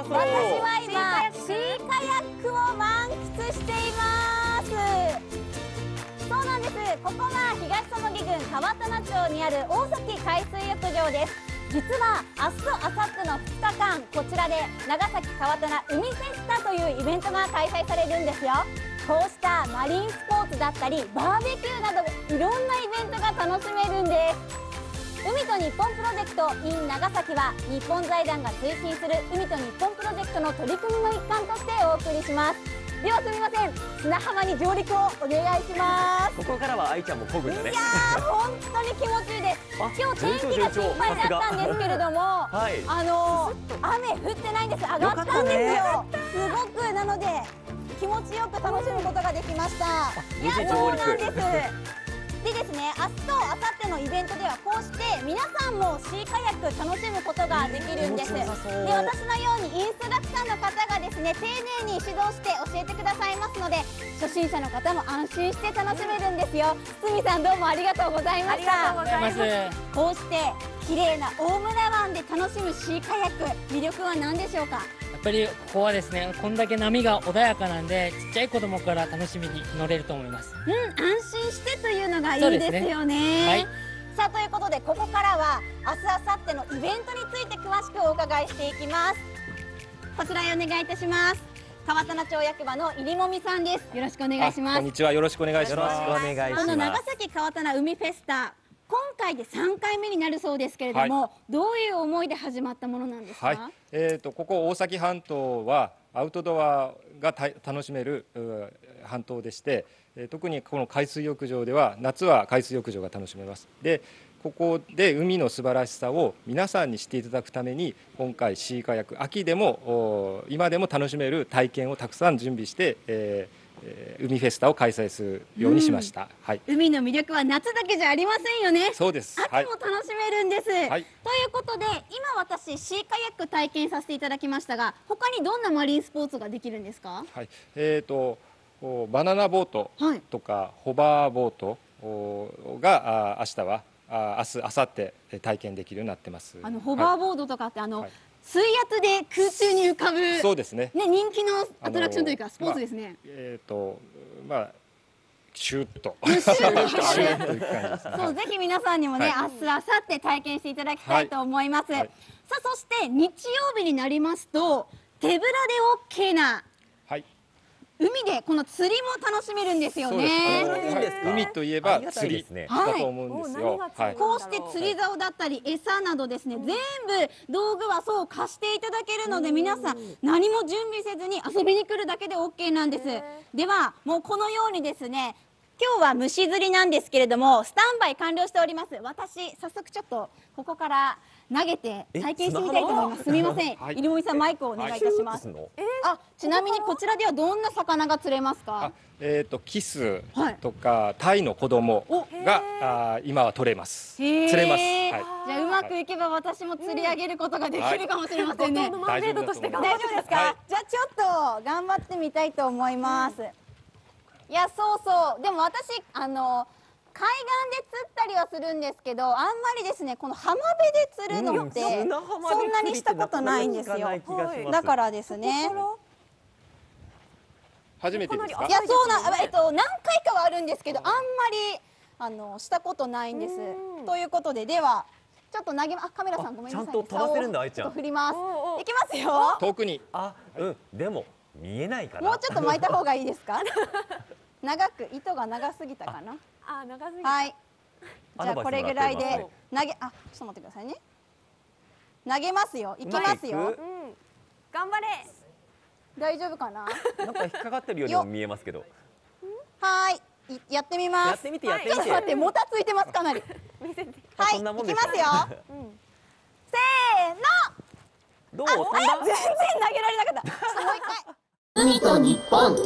私は今シーカヤックを満喫しています。そうなんです。ここは東園木郡川棚町にある大崎海水浴場です。実は明日と明後日の2日間こちらで長崎川棚海フェスタというイベントが開催されるんですよ。こうしたマリンスポーツだったりバーベキューなどいろんなイベントが楽しめるんです。海と日本プロジェクト in 長崎は日本財団が推進する海と日本プロジェクトの取り組みの一環としてお送りします。ではすみません。砂浜に上陸をお願いします。ここからは愛ちゃんも漕ぐんだねいやー本当に気持ちいいです。今日天気が心配だったんですけれども、はい。あの雨降ってないんです。上がったんですよ。すごくなので気持ちよく楽しむことができました。いやそうなんですでですね明日と明後日のイベントではこうして皆さんもシーカヤック楽しむことができるんです。で私のようにインストラクターの方がですね丁寧に指導して教えてくださいますので初心者の方も安心して楽しめるんですよ。堤さんどうもありがとうございました。ございます。こうして綺麗な大村湾で楽しむシーカヤック魅力は何でしょうか？やっぱりここはですねこんだけ波が穏やかなんでちっちゃい子供から楽しみに乗れると思います。うん安心してというのがいいですよね。はい。さあということでここからは明日明後日のイベントについて詳しくお伺いしていきます。こちらへお願いいたします。川棚町役場の入もみさんです。よろしくお願いします。こんにちは。よろしくお願いします。よろしくお願いします。この長崎川棚海フェスタ今回で3回目になるそうですけれども、どういう思いで始まったものなんですか、はい。えっ、とここ大崎半島はアウトドアがた楽しめる半島でして、えー特にこの海水浴場では夏は海水浴場が楽しめます。で。ここで海の素晴らしさを皆さんに知っていただくために今回シーカヤック秋でもお今でも楽しめる体験をたくさん準備して、えーえー海フェスタを開催するようにしました。はい。海の魅力は夏だけじゃありませんよねそうです。はい秋も。楽しめるんです、はい。ということで今私シーカヤック体験させていただきましたが他にどんなマリンスポーツができるんですか？はい、えー、とおバナナボートはいとか、ホバーボートおがあ明日はあ明日明後日え体験できるようになってます。あのホバーー、ボードとかってあの、はい水圧で空中に浮かぶはいそうですね。ね人気のアトラクションというかスポーツですね、えっ、とまあシュッとシュッと。そうぜひ皆さんにもね、はい明日明後日体験していただきたいと思います、はいはいさあそして日曜日になりますと手ぶらで OK なはい。海でこの釣りも楽しみるんですよね。海といえあば釣り。ですねだと思うんですよ。はい。こうして釣り竿だったり餌などですね、全部道具はそう貸していただけるので皆さん何も準備せずに遊びに来るだけで OK なんです。ではもうこのようにですね今日は虫釣りなんですけれどもスタンバイ完了しております。私早速ちょっとここから投げてえ体験してみたいと思います。すみません、はい。入森さんマイクをお願いいたします、のあちなみにこちらではどんな魚が釣れますか？あえっ、とキスはい。とか、タイの子供おがあー今は取れます。釣れます。はい。じゃあうまくいけば私も釣り上げることができるかもしれませんね。マンメイドとして頑大丈夫ですか、はい。じゃあちょっと頑張ってみたいと思います。いやそうそう。でも私あの海岸で釣ったりはするんですけどあんまりですねこの浜辺で釣るのって、そんなにしたことないんですよ。だからですね。初めてですか？い。やそうなえっと何回かはあるんですけどあんまりあのしたことないんです。ということでではちょっと投げまあカメラさんごめんなさい、ね、ちゃんと飛ばせるんだ竿を愛ちゃん。振ります。いきますよ。遠くに。あうん。でも見えないかなもうちょっと巻いた方がいいですか？長く糸が長すぎたかな？あ、長すぎた。はい。じゃあこれぐらいで投げあちょっと待ってくださいね。投げますよ。いきますよ。うん。頑張れ。大丈夫かな？なんか引っかかってるようにも見えますけど。はい。いやってみます。やってみてやってみちょってと待ってもたついてますかなり。見せて。あはい。そんなもんです。いきますよ。うん。せーの。どう？全然投げられなかった。ちょっともう一回。海と日本